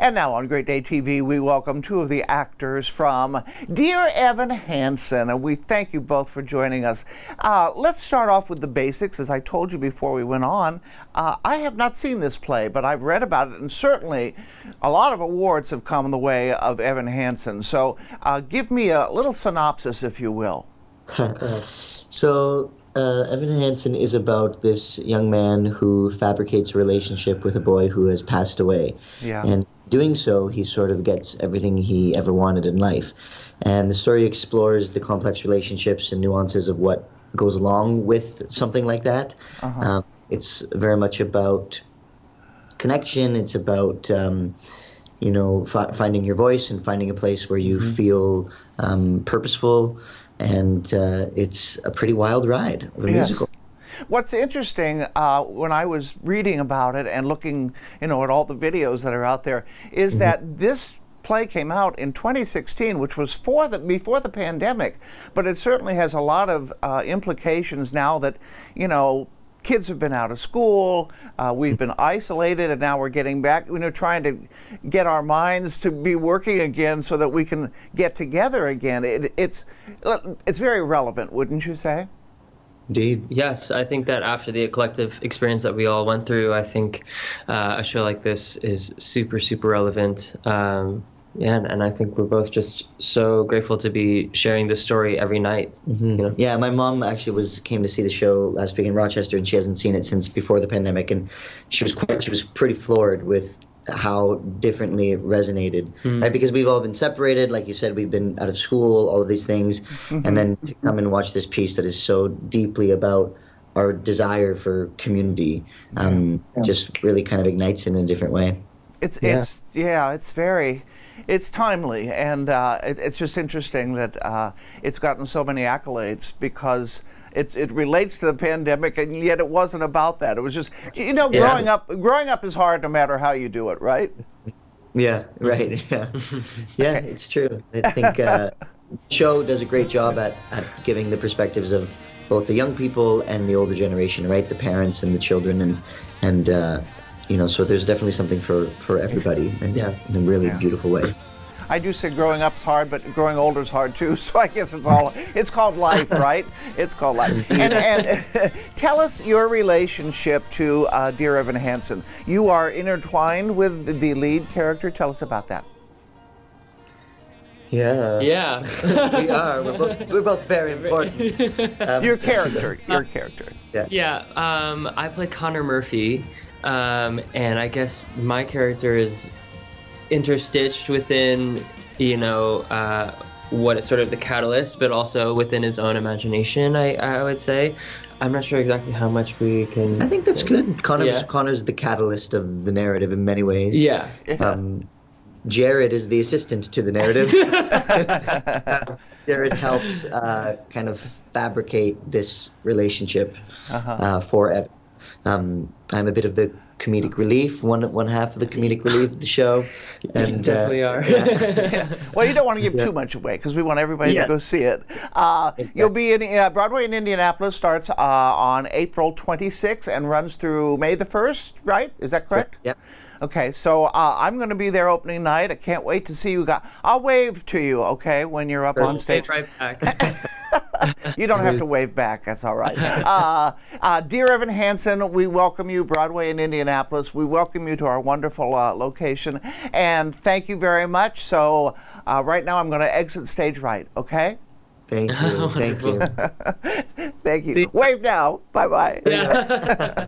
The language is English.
And now on Great Day TV, we welcome two of the actors from Dear Evan Hansen, and we thank you both for joining us. Uh, let's start off with the basics. As I told you before we went on, uh, I have not seen this play, but I've read about it, and certainly a lot of awards have come in the way of Evan Hansen. So uh, give me a little synopsis, if you will. so uh, Evan Hansen is about this young man who fabricates a relationship with a boy who has passed away. Yeah. And doing so, he sort of gets everything he ever wanted in life. And the story explores the complex relationships and nuances of what goes along with something like that. Uh-huh. Um, it's very much about connection. It's about um, you know fi- finding your voice and finding a place where you mm-hmm. feel um, purposeful and uh, it's a pretty wild ride of a yes. musical. What's interesting uh, when I was reading about it and looking, you know, at all the videos that are out there, is mm-hmm. that this play came out in 2016, which was for the before the pandemic, but it certainly has a lot of uh, implications now that, you know, kids have been out of school, uh, we've been isolated, and now we're getting back, you know, trying to get our minds to be working again so that we can get together again. It, it's, it's very relevant, wouldn't you say? Indeed. Yes, I think that after the collective experience that we all went through, I think uh, a show like this is super, super relevant. Um, yeah, and, I think we're both just so grateful to be sharing this story every night. Mm-hmm. You know? Yeah, my mom actually was came to see the show last week in Rochester, and she hasn't seen it since before the pandemic, and she was quite she was pretty floored with how differently it resonated, mm. right? Because we've all been separated, like you said, we've been out of school, all of these things, mm-hmm. and then to come and watch this piece that is so deeply about our desire for community, um, yeah. just really kind of ignites in a different way. It's yeah. it's yeah, it's very it's timely, and uh, it, it's just interesting that uh, it's gotten so many accolades because it, it relates to the pandemic, and yet it wasn't about that. It was just, you know, yeah. growing up. Growing up is hard, no matter how you do it, right? Yeah, right. Yeah, yeah, it's true. I think uh, show does a great job at, at giving the perspectives of both the young people and the older generation, right? The parents and the children, and and uh, you know, so there's definitely something for, for everybody and yeah. in a really yeah. beautiful way. I do say growing up's hard, but growing older is hard too. So I guess it's all it's called life, right? It's called life. And, and tell us your relationship to uh, Dear Evan Hansen. You are intertwined with the lead character. Tell us about that. Yeah. Yeah. we are. We're both, we're both very important. Um, your character. Your character. Yeah. Yeah. Um, I play Connor Murphy. Um, and I guess my character is interstitched within, you know, uh, what is sort of the catalyst, but also within his own imagination. I, I would say. I'm not sure exactly how much we can. I think that's say. good. Connor's yeah. Connor's the catalyst of the narrative in many ways. Yeah. Um, Jared is the assistant to the narrative. Jared helps uh, kind of fabricate this relationship uh-huh. uh, for Evan. Um, I'm a bit of the comedic relief, one one half of the comedic relief of the show. And, you definitely uh, are. Yeah. well, you don't want to give yeah. too much away because we want everybody yeah. to go see it. Uh, exactly. You'll be in uh, Broadway in Indianapolis. Starts uh, on April 26th and runs through May the 1st. Right? Is that correct? Yeah. Okay, so uh, I'm going to be there opening night. I can't wait to see you guys. I'll wave to you, okay, when you're up on stage. Right back. you don't have to wave back. That's all right. Uh, uh, dear Evan Hansen, we welcome you, Broadway in Indianapolis. We welcome you to our wonderful uh, location, and thank you very much. So uh, right now, I'm going to exit stage right. Okay. Thank you. Thank you. thank you. See? Wave now. Bye bye. Yeah.